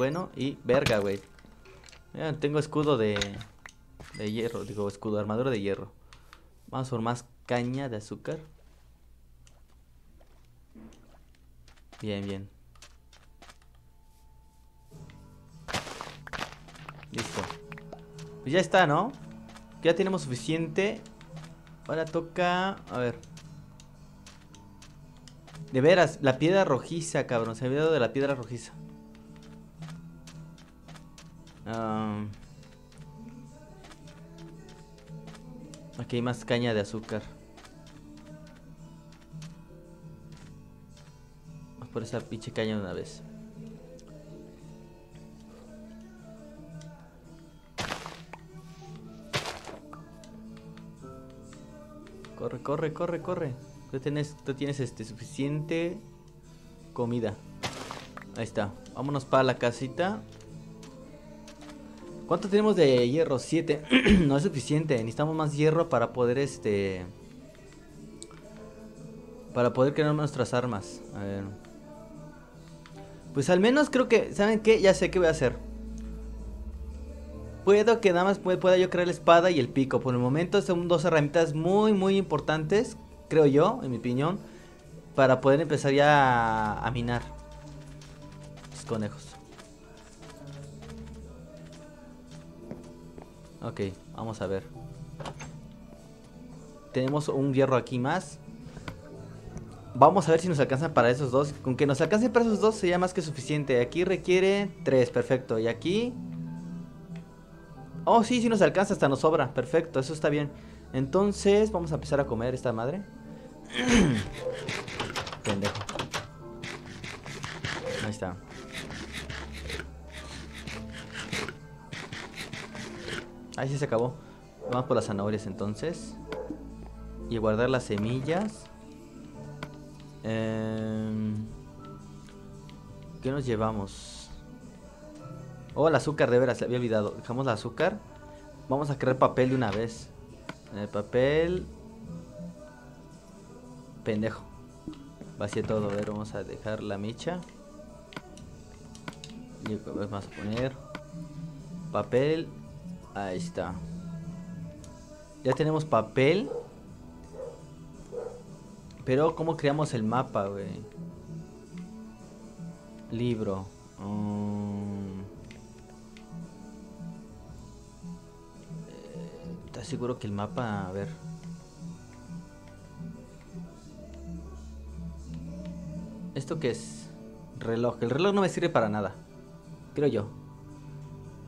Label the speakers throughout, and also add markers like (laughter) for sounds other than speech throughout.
Speaker 1: bueno. Y verga, güey. Tengo escudo de, de hierro. Digo, escudo, armadura de hierro. Vamos por más caña de azúcar. Bien, bien. Listo. Pues ya está, ¿no? Ya tenemos suficiente. Ahora toca... A ver. De veras, la piedra rojiza, cabrón. Se me había dado de la piedra rojiza. Ah, aquí hay más caña de azúcar. Vamos por esa pinche caña una vez. Corre, corre, corre, corre. Tú tienes, tú tienes este, suficiente comida. Ahí está. Vámonos para la casita. ¿Cuánto tenemos de hierro? 7. (clears throat) no es suficiente. Necesitamos más hierro para poder este. Para poder crear nuestras armas. A ver. Pues al menos creo que. ¿Saben qué? Ya sé qué voy a hacer. Puedo que nada más pueda yo crear la espada y el pico. Por el momento son dos herramientas muy, muy importantes. Creo yo, en mi opinión. Para poder empezar ya a, a minar. Los conejos. Ok, vamos a ver. Tenemos un hierro aquí más. Vamos a ver si nos alcanza para esos dos. Con que nos alcance para esos dos sería más que suficiente. Aquí requiere tres, perfecto. Y aquí... Oh, sí, sí nos alcanza, hasta nos sobra. Perfecto, eso está bien. Entonces, vamos a empezar a comer esta madre. (clears throat) Pendejo. Ahí está. Ahí sí se acabó. Vamos por las zanahorias entonces. Y guardar las semillas. Eh... ¿Qué nos llevamos? Oh, el azúcar, de veras, le había olvidado. Dejamos el azúcar. Vamos a crear papel de una vez. El papel. Pendejo. Vacié todo. A ver, vamos a dejar la micha. Y vamos a poner papel. Ahí está. Ya tenemos papel. Pero, ¿cómo creamos el mapa, güey? Libro. Um... ¿Estás seguro que el mapa... A ver... ¿Esto qué es? Reloj. El reloj no me sirve para nada. Creo yo.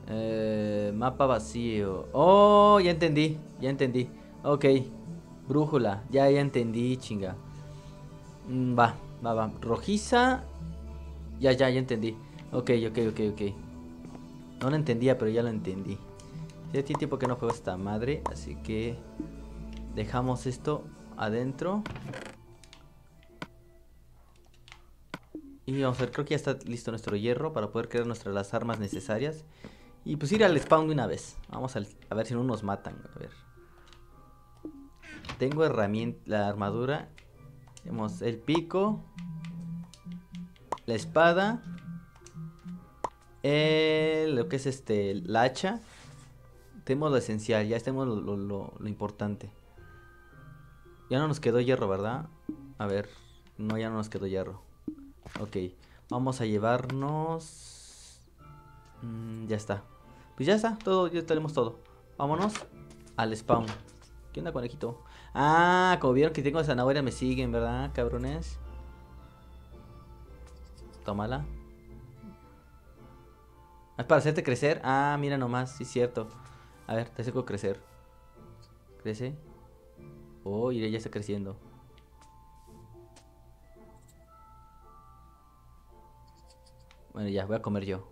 Speaker 1: Eh, mapa vacío. Oh, ya entendí. Ya entendí. Ok. Brújula. Ya, ya entendí, chinga. Mm, va, va, va. Rojiza. Ya, ya, ya entendí. Ok, ok, ok, ok. No lo entendía, pero ya lo entendí. Ya tiene tiempo que no juego esta madre. Así que dejamos esto adentro. Y vamos a ver, creo que ya está listo nuestro hierro para poder crear nuestras las armas necesarias. Y pues ir al spawn de una vez. Vamos a, ver si no nos matan. A ver. Tengo herramienta, la armadura. Tenemos el pico. La espada. Lo que es este, la hacha. Tenemos lo esencial, ya tenemos lo importante. Ya no nos quedó hierro, ¿verdad? A ver, no, ya no nos quedó hierro. Ok, vamos a llevarnos... Mm, ya está. Pues ya está, todo, ya tenemos todo. Vámonos al spawn. ¿Qué onda, conejito? Ah, como vieron que tengo zanahoria, me siguen, ¿verdad, cabrones? Tómala. ¿Es para hacerte crecer? Ah, mira nomás, sí es cierto. A ver, te hago crecer. Crece. Oh, ya está creciendo. Bueno, ya, voy a comer yo.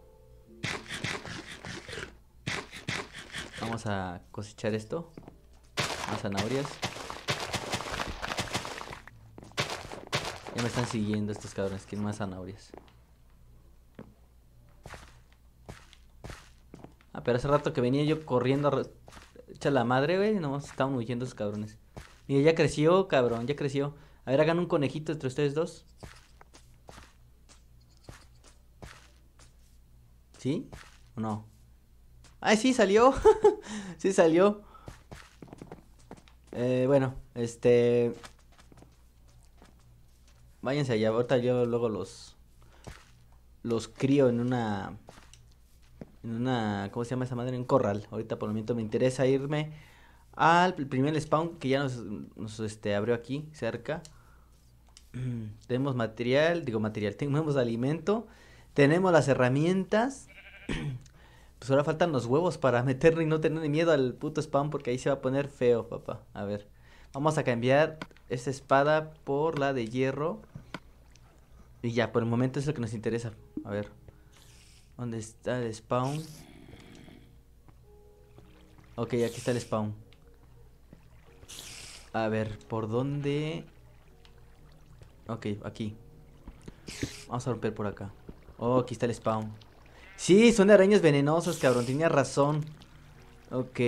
Speaker 1: Vamos a cosechar esto. Más zanahorias. Ya me están siguiendo estos cabrones. Quieren más zanahorias. Ah, pero hace rato que venía yo corriendo a echar la madre, güey. Nomás estaban huyendo esos cabrones. Mira, ya creció, cabrón, ya creció. A ver, hagan un conejito entre ustedes dos. ¿Sí? ¿O no? ¡Ay, sí, salió! (laughs) sí salió. Eh, bueno, este... Váyanse allá, ahorita yo luego los... Los crío en una... En una... ¿Cómo se llama esa madre? En corral. Ahorita por el momento me interesa irme al primer spawn que ya nos, nos este, abrió aquí, cerca. (clears throat) tenemos material, digo material, (laughs) tenemos alimento, tenemos las herramientas. (clears throat) pues ahora faltan los huevos para (laughs) meterle y no tener miedo al puto spawn porque ahí se va a poner feo, papá. A ver, vamos a cambiar esta espada por la de hierro. Y ya, por el momento es lo que nos interesa. A ver, ¿dónde está el spawn? Ok, aquí está el spawn. A ver, ¿por dónde? Ok, aquí. Vamos a romper por acá. Oh, aquí está el spawn. Sí, son arañas venenosas, cabrón. Tenía razón. Ok.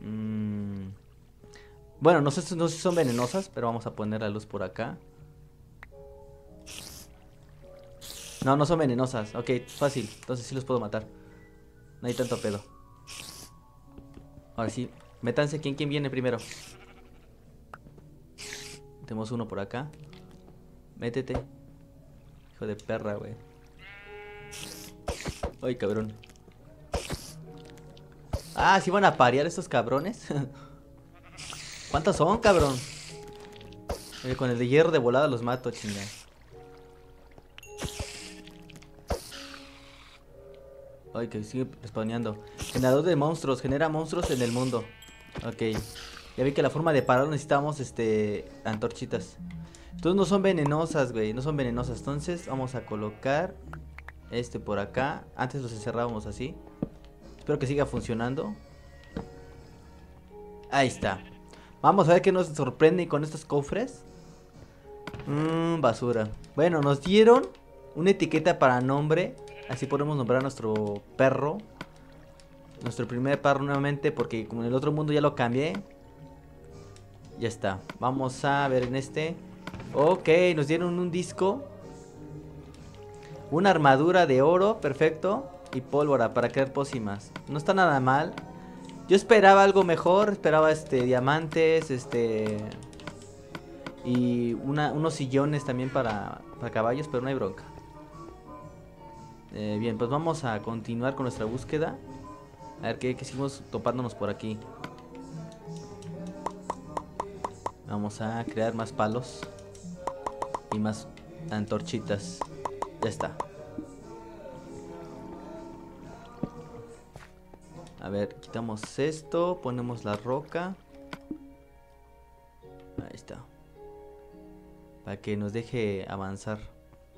Speaker 1: Mm. Bueno, no sé, no si son venenosas, pero vamos a poner la luz por acá. No, no son venenosas. Ok, fácil. Entonces sí los puedo matar. No hay tanto pedo. Ahora sí. Métanse. ¿Quién, quién viene primero? Tenemos uno por acá. Métete. Hijo de perra, güey. Ay, cabrón. Ah, ¿sí van a parear estos cabrones? (laughs) ¿Cuántos son, cabrón? Eh, con el de hierro de volada los mato, chingada. Ay, que sigue spawneando. Generador de monstruos. Genera monstruos en el mundo. Ok. Ya vi que la forma de pararlo necesitamos, este, antorchitas. Entonces no son venenosas, güey. No son venenosas. Entonces vamos a colocar este por acá. Antes los encerrábamos así. Espero que siga funcionando. Ahí está. Vamos a ver qué nos sorprende con estos cofres. Mmm, basura. Bueno, nos dieron una etiqueta para nombre. Así podemos nombrar a nuestro perro. Nuestro primer perro nuevamente. Porque como en el otro mundo ya lo cambié. Ya está. Vamos a ver en este. Ok, nos dieron un disco. Una armadura de oro, perfecto. Y pólvora para crear pócimas. No está nada mal. Yo esperaba algo mejor. Esperaba este diamantes, este... Y unos sillones también para, caballos, pero no hay bronca. Eh, bien, pues vamos a continuar con nuestra búsqueda. A ver qué, qué topándonos por aquí. Vamos a crear más palos y más antorchitas. Ya está. A ver, quitamos esto, ponemos la roca. Ahí está. Para que nos deje avanzar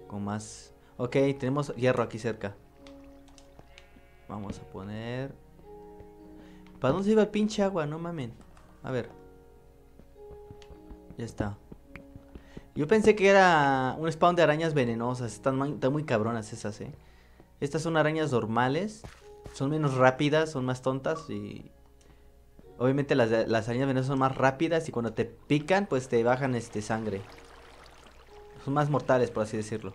Speaker 1: con más... Ok, tenemos hierro aquí cerca. Vamos a poner... ¿Para dónde se iba el pinche agua? No mamen. A ver. Ya está. Yo pensé que era un spawn de arañas venenosas. Están muy, cabronas esas, eh. Estas son arañas normales. Son menos rápidas, son más tontas y... Obviamente las, arañas venenosas son más rápidas y cuando te pican, pues te bajan este sangre. Son más mortales, por así decirlo.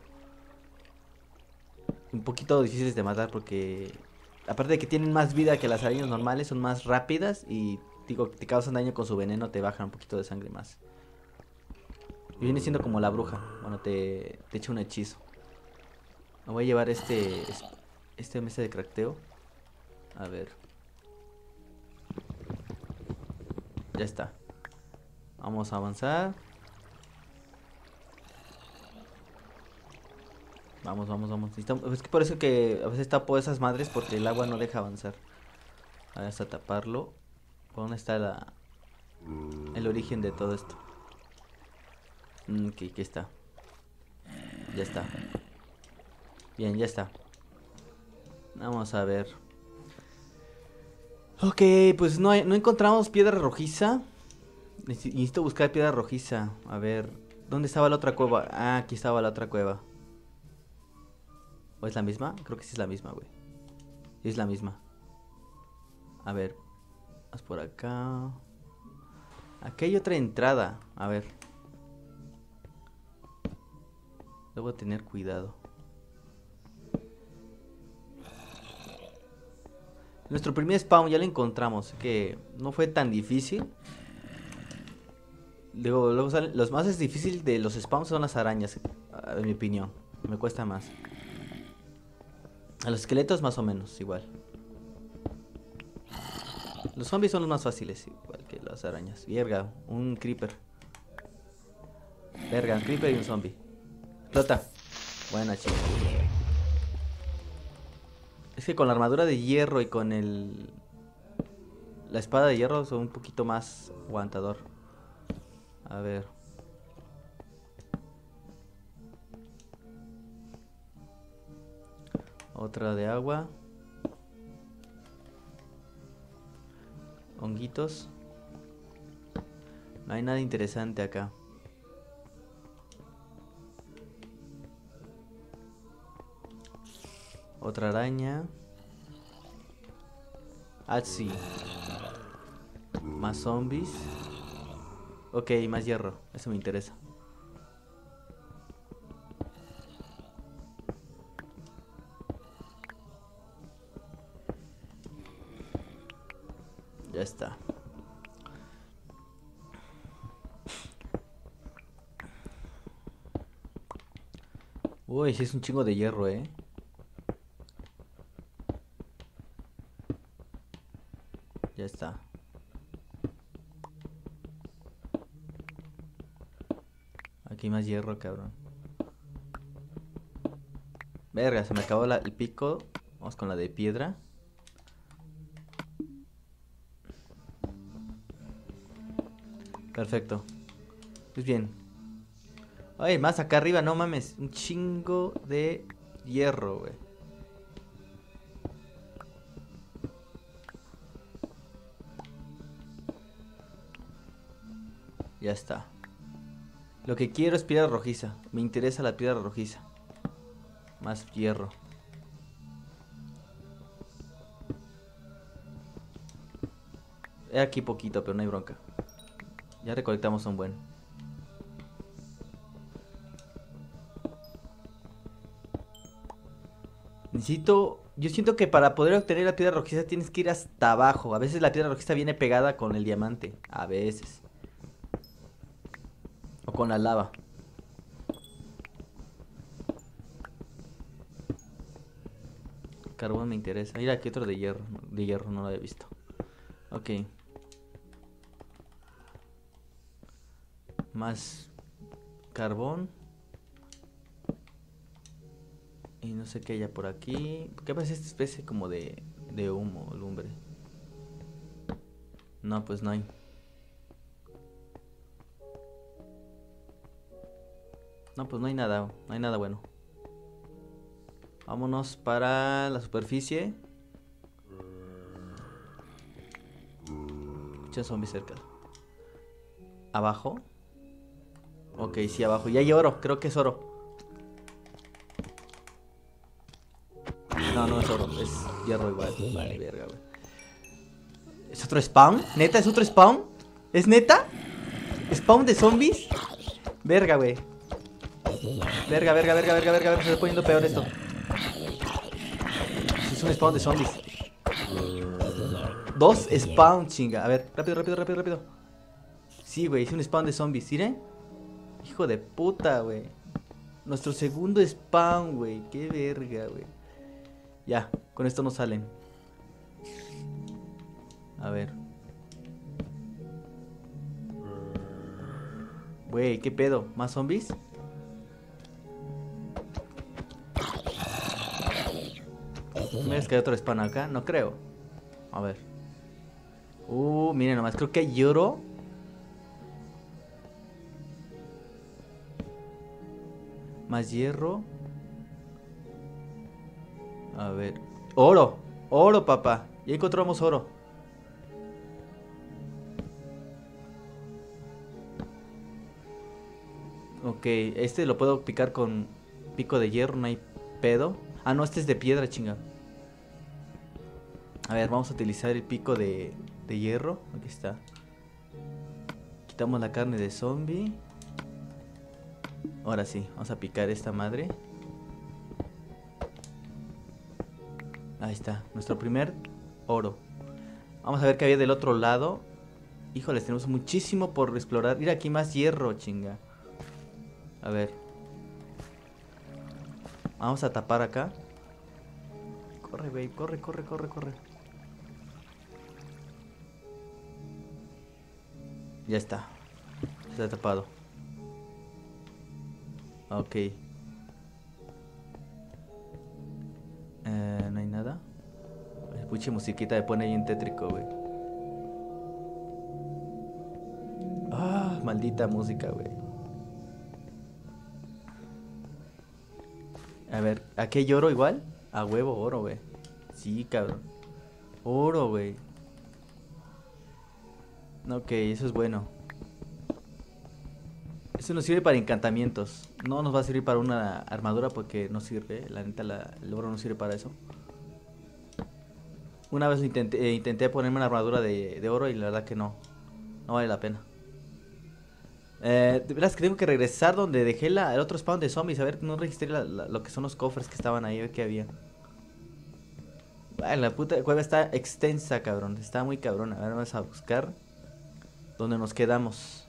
Speaker 1: Un poquito difíciles de matar porque... Aparte de que tienen más vida que las arañas normales, son más rápidas y digo, te causan daño con su veneno, te bajan un poquito de sangre más. Y viene siendo como la bruja. Bueno, te, te echa un hechizo. Me voy a llevar este. Este mesa de crafteo. A ver. Ya está. Vamos a avanzar. Vamos, vamos, vamos. Es que por eso que a veces tapo esas madres porque el agua no deja avanzar. Ahora hasta taparlo. ¿Por dónde está la, el origen de todo esto? Mm, ok, aquí está. Ya está. Bien, ya está. Vamos a ver. Ok, pues no, no encontramos piedra rojiza. Necesito buscar piedra rojiza. A ver, ¿dónde estaba la otra cueva? Ah, aquí estaba la otra cueva. ¿O es la misma? Creo que sí es la misma, güey. Es la misma. A ver, más por acá. Aquí hay otra entrada. A ver. Debo tener cuidado. Nuestro primer spawn ya lo encontramos, que no fue tan difícil. Luego, salen- los más difíciles de los spawns son las arañas, en mi opinión. Me cuesta más. A los esqueletos más o menos, igual. Los zombies son los más fáciles, igual que las arañas. Verga, un creeper. Verga, un creeper y un zombie. Explota. Buena chica. Es que con la armadura de hierro y con el... La espada de hierro son un poquito más aguantador. A ver. Otra de agua. Honguitos. No hay nada interesante acá. Otra araña. Ah, sí. Más zombies. Ok, más hierro. Eso me interesa. Ya está. Uy, sí es un chingo de hierro, eh. Ya está. Aquí hay hierro, cabrón. Verga, se me acabó la- el pico. Vamos con la de piedra. Perfecto. Pues bien. Ay, más acá arriba, no mames. Un chingo de hierro, güey. Ya está. Lo que quiero es piedra rojiza. Me interesa la piedra rojiza. Más hierro. He aquí poquito, pero no hay bronca. Ya recolectamos un buen. Necesito... Yo siento que para poder obtener la piedra rojiza tienes que ir hasta abajo. A veces la piedra rojiza viene pegada con el diamante. A veces. O con la lava. Carbón me interesa. Mira, aquí otro de hierro. De hierro no lo había visto. Ok. Más carbón. Y no sé qué haya por aquí. ¿Qué pasa esta especie como de, de humo, lumbre? No, pues no hay. No, pues no hay nada, no hay nada bueno. Vámonos para la superficie. Escucha zombies cerca. ¿Abajo? Ok, sí, abajo. Y hay oro, creo que es oro. No, no es oro, es hierro igual. Vale, verga, güey. ¿Es otro spawn? ¿Neta? ¿Es otro spawn? ¿Es neta? ¿Spawn de zombies? Verga, güey. Verga, verga, verga, verga, verga, verga. Se está poniendo peor esto. Es un spawn de zombies. Dos spawn, chinga. A ver, rápido, rápido, rápido, rápido. Sí, güey, es un spawn de zombies, ¿miren? Hijo de puta, güey. Nuestro segundo spawn, güey. Qué verga, güey. Ya, con esto no salen. A ver. Güey, ¿qué pedo? ¿Más zombies? ¿Me ves que hay otro spawn acá? No creo. A ver. Uh, miren nomás, creo que hay oro. Más hierro. A ver. Oro. Oro, papá. Ya encontramos oro. Ok, este lo puedo picar con pico de hierro, no hay pedo. Ah, no, este es de piedra, chinga. A ver, vamos a utilizar el pico de, de hierro. Aquí está. Quitamos la carne de zombie. Ahora sí, vamos a picar esta madre. Ahí está, nuestro primer oro. Vamos a ver qué había del otro lado. Híjoles, tenemos muchísimo por explorar. Mira, aquí más hierro, chinga. A ver. Vamos a tapar acá. Corre, babe, corre, corre, corre, corre. Ya está. Ha tapado. Ok. Eh, no hay nada. Puche musiquita me pone bien tétrico, güey. Ah, maldita música, güey. A ver, ¿a qué lloro igual? A huevo, oro, güey. Sí, cabrón. Oro, güey. Ok, eso es bueno. Eso nos sirve para encantamientos. No nos va a servir para una armadura porque no sirve. La neta, el oro no sirve para eso. Una vez intenté, eh, intenté ponerme una armadura de, oro y la verdad que no. No vale la pena. Eh, de que tengo que regresar donde dejé la, el otro spawn de zombies. A ver, no registré lo que son los cofres que estaban ahí. A ver qué había. la puta cueva está extensa, cabrón. Está muy cabrón. A ver, vamos a buscar dónde nos quedamos.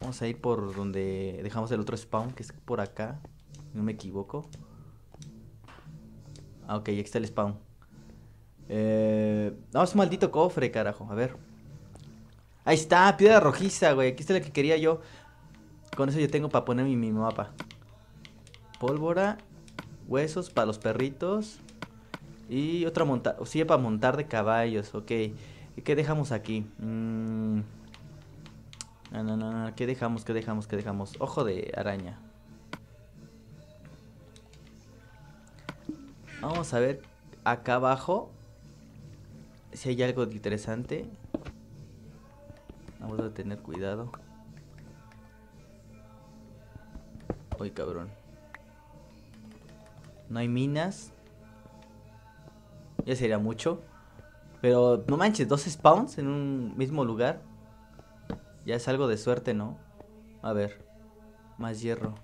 Speaker 1: Vamos a ir por donde dejamos el otro spawn, que es por acá. No me equivoco. Ah, ok, aquí está el spawn. Eh... No, es un maldito cofre, carajo. A ver. Ahí está, piedra rojiza, güey. Aquí está la que quería yo. Con eso yo tengo para poner mi, mi mapa. Pólvora. Huesos para los perritos. Y otra monta... Sí, para montar de caballos, ok. ¿Y qué dejamos aquí? No, no, no, no. ¿Qué dejamos? ¿Qué dejamos? ¿Qué dejamos? Ojo de araña. Vamos a ver acá abajo si hay algo interesante. Vamos a tener cuidado. Uy, cabrón. No hay minas. Ya sería mucho. Pero no manches, dos spawns en un mismo lugar. Ya es algo de suerte, ¿no? A ver. Más hierro.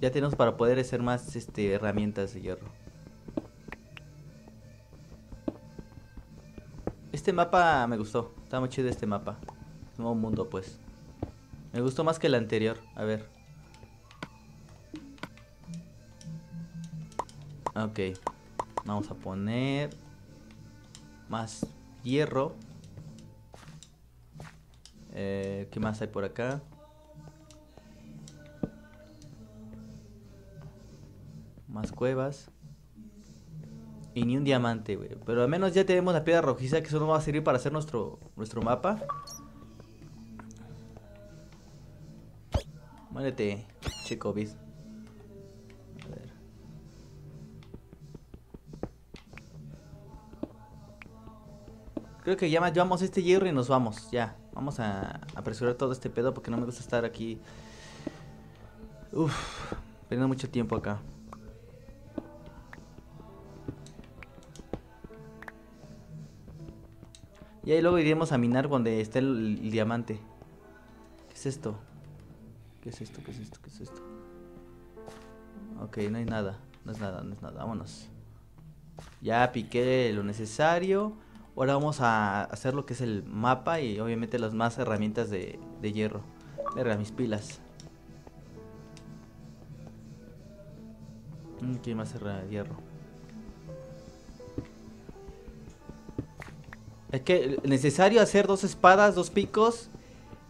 Speaker 1: Ya tenemos para poder hacer más este, herramientas de hierro. Este mapa me gustó. Está muy chido este mapa. Nuevo mundo, pues. Me gustó más que el anterior. A ver. Ok. Vamos a poner más hierro. Eh, ¿Qué más hay por acá? Más cuevas. Y ni un diamante, güey. Pero al menos ya tenemos la piedra rojiza que eso nos va a servir para hacer nuestro, nuestro mapa. Muérete, chico, bis. Creo que ya llevamos este hierro y nos vamos, ya. Vamos a apresurar todo este pedo porque no me gusta estar aquí. Uf, perdiendo mucho tiempo acá. Y ahí luego iremos a minar donde esté el, diamante. ¿Qué es esto? ¿Qué es esto? ¿Qué es esto? ¿Qué es esto? Ok, no hay nada. No es nada, no es nada. Vámonos. Ya piqué lo necesario. Ahora vamos a hacer lo que es el mapa y obviamente las más herramientas de, hierro. Verga, mis pilas. Mm, ¿Qué más de hierro? Es que necesario hacer dos espadas, dos picos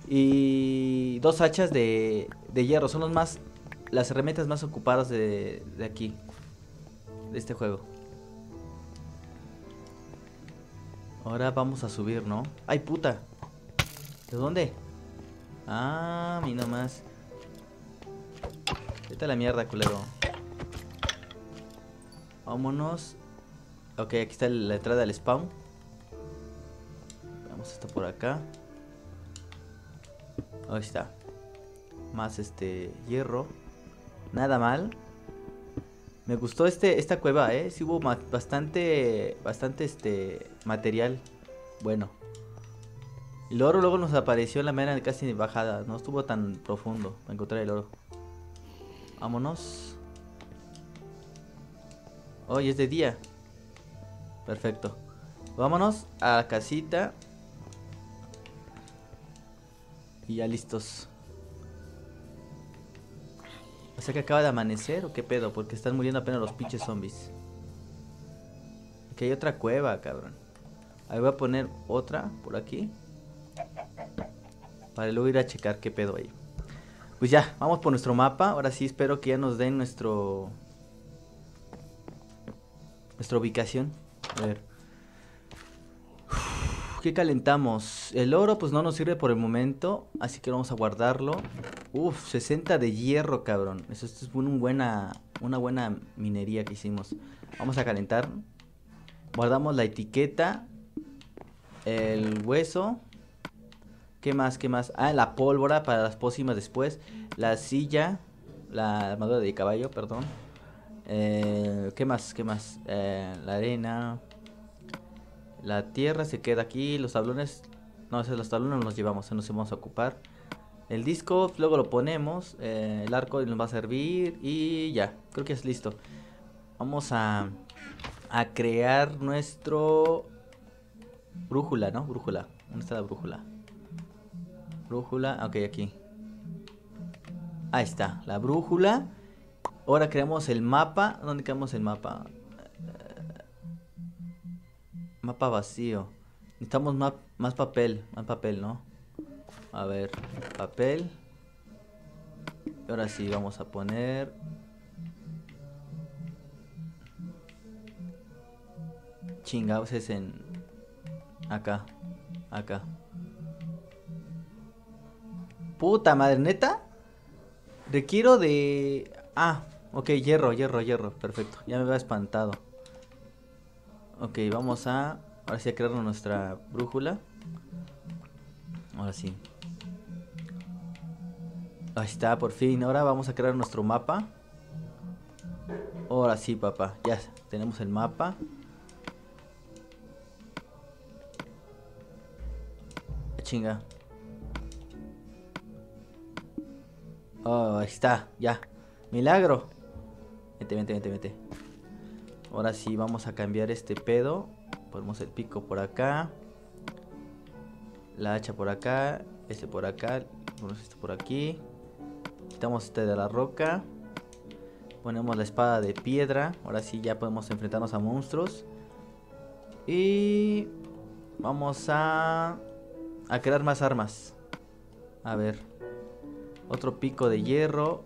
Speaker 1: y dos hachas de, de hierro. Son los más, las herramientas más ocupadas de, de aquí, de este juego. Ahora vamos a subir, ¿no? ¡Ay, puta! ¿De dónde? Ah, mi nomás. Vete a la mierda, culero. Vámonos. Ok, aquí está la entrada del spawn. Vamos esto por acá. Ahí está. Más este hierro. Nada mal. Me gustó este, esta cueva, ¿eh? Sí hubo bastante, bastante este material bueno. El oro luego nos apareció en la mera casi bajada. No estuvo tan profundo para encontrar el oro. Vámonos. Hoy es de día. Perfecto. Vámonos a la casita. Y ya listos. O sea que acaba de amanecer o qué pedo, porque están muriendo apenas los pinches zombies. Aquí hay otra cueva, cabrón. Ahí voy a poner otra por aquí. Para luego ir a checar qué pedo hay. Pues ya, vamos por nuestro mapa. Ahora sí espero que ya nos den nuestro... Nuestra ubicación. A ver. ¿Qué calentamos? El oro pues no nos sirve por el momento. Así que vamos a guardarlo. Uf, 60 de hierro, cabrón. Eso es una buena, una buena minería que hicimos. Vamos a calentar. Guardamos la etiqueta. El hueso. ¿Qué más? ¿Qué más? Ah, la pólvora para las pócimas después. La silla. La armadura de caballo, perdón. Eh, ¿Qué más? ¿Qué más? Eh, la arena. La tierra se queda aquí. Los tablones. No, esos los tablones no los llevamos. Se nos vamos a ocupar. El disco, luego lo ponemos. Eh, el arco nos va a servir. Y ya. Creo que es listo. Vamos a. A crear nuestro. Brújula, ¿no? Brújula. ¿Dónde está la brújula? Brújula. Ok, aquí. Ahí está. La brújula. Ahora creamos el mapa. ¿Dónde creamos el mapa? Mapa vacío. Necesitamos más papel. Más papel, ¿no? A ver. Papel. Y ahora sí, vamos a poner... Chingados es en... Acá. Acá. Puta madre, ¿neta? Requiero de... Ah, ok, hierro, hierro, hierro. Perfecto. Ya me había espantado. Ok, vamos a... Ahora sí a crear nuestra brújula. Ahora sí. Ahí está, por fin. Ahora vamos a crear nuestro mapa. Ahora sí, papá. Ya tenemos el mapa. Chinga. Oh, ahí está, ya. Milagro. Vete, vete, vete, vete. Ahora sí, vamos a cambiar este pedo. Ponemos el pico por acá. La hacha por acá. Este por acá. Ponemos este por aquí. Quitamos este de la roca. Ponemos la espada de piedra. Ahora sí ya podemos enfrentarnos a monstruos. Y vamos a, a crear más armas. A ver. Otro pico de hierro.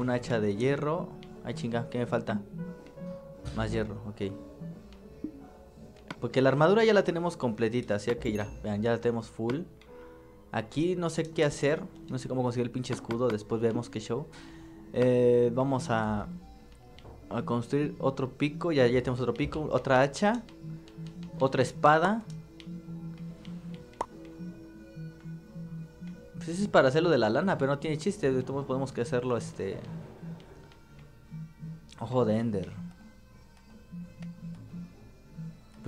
Speaker 1: Un hacha de hierro. Ay chinga, ¿qué me falta? Más hierro, ok. Porque la armadura ya la tenemos completita, así que ya, vean, ya la tenemos full. Aquí no sé qué hacer, no sé cómo conseguir el pinche escudo, después vemos qué show. Eh, vamos a, a construir otro pico, ya, ya tenemos otro pico, otra hacha, otra espada. Pues ese es para hacerlo de la lana, pero no tiene chiste, de todos podemos que hacerlo este... Ojo de Ender.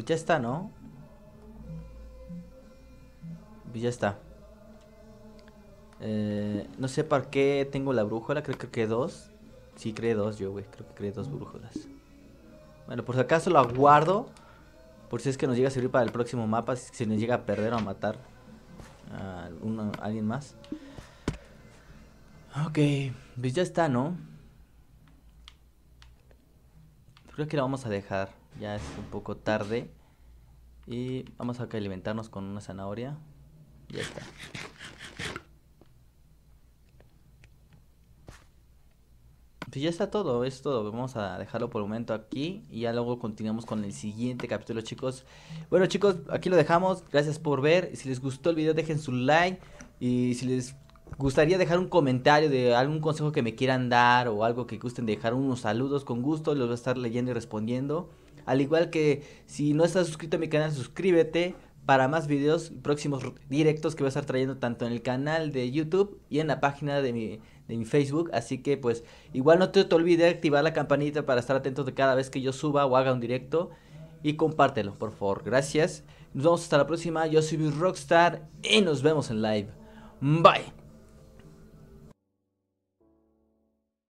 Speaker 1: Pues ya está, ¿no? Pues ya está. Eh, no sé para qué tengo la brújula, creo, que dos. Sí, creé dos yo, güey. Creo que creé dos brújulas. Bueno, por si acaso la guardo. Por si es que nos llega a servir para el próximo mapa. Si nos llega a perder o a matar a, alguien más. Ok, pues ya está, ¿no? Creo que la vamos a dejar. Ya es un poco tarde. Y vamos a alimentarnos con una zanahoria. Ya está. Pues ya está todo, es todo. Vamos a dejarlo por el momento aquí y ya luego continuamos con el siguiente capítulo, chicos. Bueno, chicos, aquí lo dejamos. Gracias por ver. Si les gustó el video, dejen su like. Y si les gustaría dejar un comentario de algún consejo que me quieran dar o algo que gusten dejar unos saludos, con gusto los voy a estar leyendo y respondiendo. Al igual que si no estás suscrito a mi canal, suscríbete para más videos próximos directos que voy a estar trayendo tanto en el canal de YouTube y en la página de mi, de mi Facebook. Así que pues igual no te, te olvides activar la campanita para estar atento de cada vez que yo suba o haga un directo. Y compártelo, por favor. Gracias. Nos vemos hasta la próxima. Yo soy Rockstar y nos vemos en live. Bye.